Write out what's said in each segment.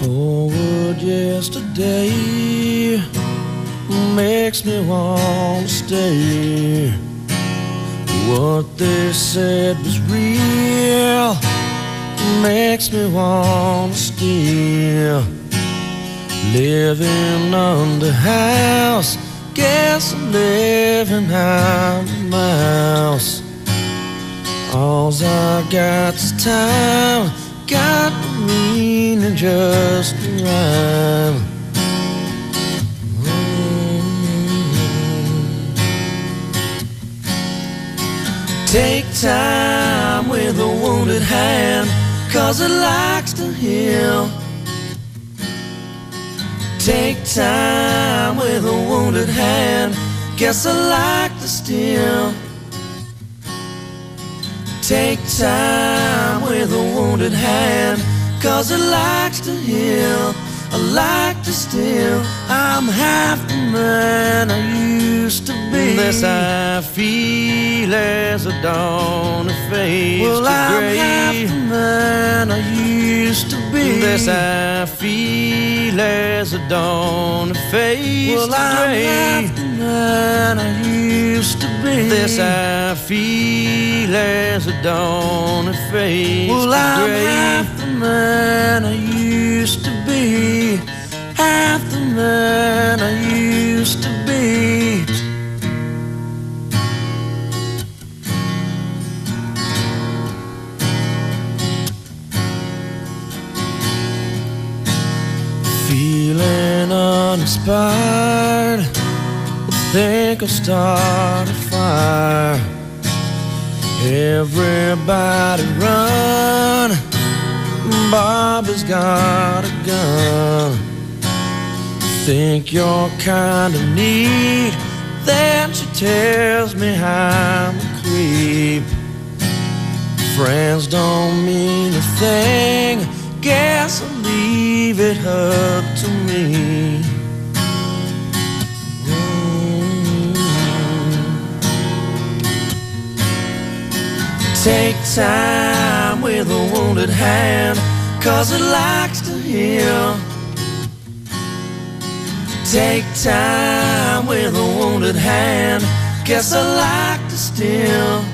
Forward yesterday makes me want to stay. What they said was real makes me want to steal. Living under house, guess I'm living out the mouse. All's I got's time, got meaning just a rhyme. Mm-hmm. Take time with a wounded hand, cause it likes to heal. Take time with a wounded hand, guess I like to steal. Take time with a wounded hand, cause it likes to heal. I like to steal. I'm half the man I used to be. This I feel as the dawn fades well, to I'm gray. half the man I used to be. This I feel as the dawn fades well, to I'm gray. half the man I used to be. This I feel as the dawn fades well, I'm gray. half the man I used to be. Half the man I used to be. Feeling uninspired, think I'll start a fire. Everybody run, Bobby's got a gun. Think you're kinda neat, then she tells me I'm a creep. Friends don't mean a thing, guess I'll leave it up to me. Take time with a wounded hand, cause it likes to heal. Take time with a wounded hand, guess I like to steal.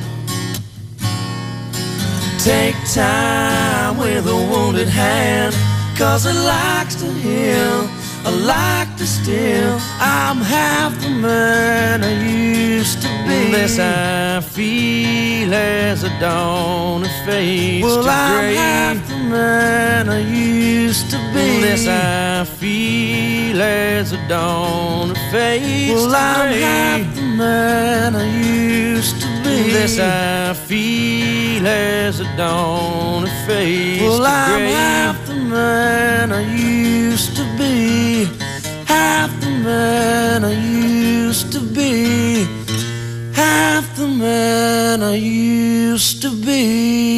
Take time with a wounded hand, cause it likes to heal. I like to steal. I'm half the man I used to be. This I feel as the dawn fades well, to I'm gray. half the man I used to be. This I feel as the dawn fades well, to I'm gray. half the man I used to be. This I feel as the dawn fades well, to I'm half the man I used to be. Half the man I used to be. Half the man I used to be.